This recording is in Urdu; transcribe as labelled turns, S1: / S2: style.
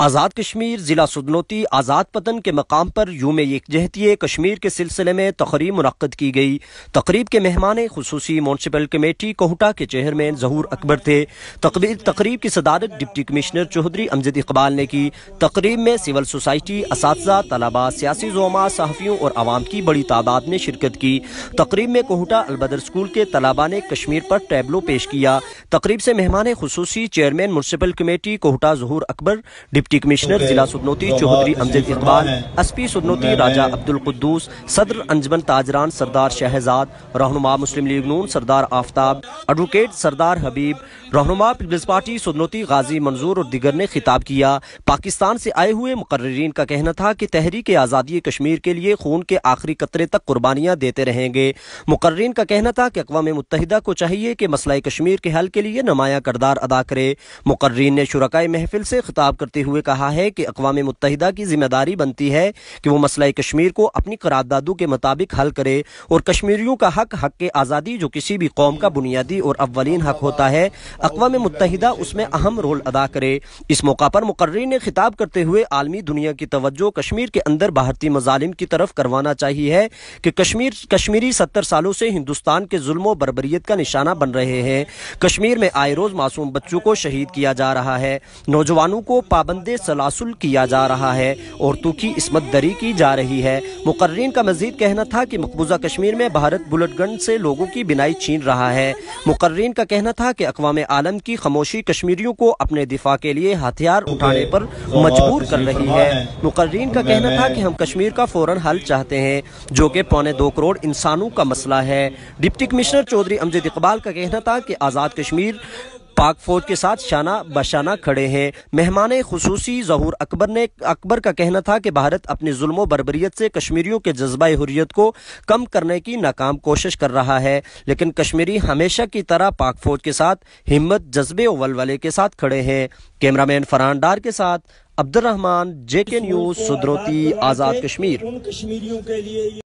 S1: آزاد کشمیر ضلع سدنوتی آزاد پتن کے مقام پر یوم یکجہتی کشمیر کے سلسلے میں تقریب منعقد کی گئی۔ تقریب کے مہمان خصوصی میونسپل کمیٹی کوہٹا کے چیئرمین ظہور اکبر تھے۔ تقریب کی صدارت ڈپٹی کمشنر چودھری امجد اقبال نے کی۔ تقریب میں سول سوسائٹی اساتذہ طلبہ سیاسی زوما صحافیوں اور عوام کی بڑی تعداد نے شرکت کی۔ تقریب میں کوہٹا البدر اسکول کے طلبہ نے کشمیر پر ٹیبلو پیش کیا۔ تقریب سے مہمان خصوصی چیئرمین میونسپل کمیٹی کوہٹا ظہور اکبر، ڈپٹی ڈپٹی کمشنر ضلع سدنوتی چوہدری امجد اقبال ایس پی سدنوتی راجہ عبد القدوس صدر انجمن تاجران سردار شہزاد رہنما مسلم لیگ نون سردار آفتاب ایڈوکیٹ سردار حبیب رہنما پیپلز پارٹی سدنوتی غازی منظور اور دیگر نے خطاب کیا۔ پاکستان سے آئے ہوئے مقررین کا کہنا تھا کہ تحریک آزادی کشمیر کے لیے خون کے آخری قطرے تک قربانیاں دیتے رہیں گے۔ مقررین کا کہنا تھا کہ اقوام متحدہ کو چاہیے کہ مسئلہ کشمیر کے حل کے لیے نمایاں کردار ادا کرے۔ مقررین نے شرکائے محفل سے خطاب کرتے ہوئے ہوئے کہا ہے کہ اقوام متحدہ کی ذمہ داری بنتی ہے کہ وہ مسئلہ کشمیر کو اپنی قراردادوں کے مطابق حل کرے اور کشمیریوں کا حق حق کے آزادی جو کسی بھی قوم کا بنیادی اور اولین حق ہوتا ہے، اقوام متحدہ اس میں اہم رول ادا کرے۔ اس موقع پر مقررین نے خطاب کرتے ہوئے عالمی دنیا کی توجہ کشمیر کے اندر بھارتی مظالم کی طرف کروانا چاہیے ہے کہ کشمیر، کشمیری ستر سالوں سے ہندوستان کے ظلم و بربریت کا نشانہ بن رہے ہیں۔ کشمیر میں آئے روز معصوم بچوں کو شہید کیا جا رہا ہے۔ نوجوانوں کو پابند سلاسل کیا جا رہا ہے، عورتوں کی عصمت دری کی جا رہی ہے۔ مقررین کا مزید کہنا تھا کہ مقبوضہ کشمیر میں بھارت بلٹ گن سے لوگوں کی بنائی چھین رہا ہے۔ مقررین کا کہنا تھا کہ اقوام عالم کی خاموشی کشمیریوں کو اپنے دفاع کے لیے ہتھیار اٹھانے پر مجبور کر رہی ہے۔ مقررین کا کہنا تھا کہ ہم کشمیر کا فوراً حل چاہتے ہیں، جو کہ پونے دو کروڑ انسانوں کا مسئلہ ہے۔ ڈپٹی کمشنر چودھری امجد اقبال کا کہنا تھا کہ آزاد کشمیر پاک فوج کے ساتھ شانہ بشانہ کھڑے ہیں۔ مہمان خصوصی ظہور اکبر نے اکبر کا کہنا تھا کہ بھارت اپنی ظلم و بربریت سے کشمیریوں کے جذبہ حریت کو کم کرنے کی ناکام کوشش کر رہا ہے۔ لیکن کشمیری ہمیشہ کی طرح پاک فوج کے ساتھ ہمت، جذبے و ولولے کے ساتھ کھڑے ہیں۔ کیمرامین فران ڈار کے ساتھ عبد الرحمان جے کے نیوز سدروتی آزاد کشمیر۔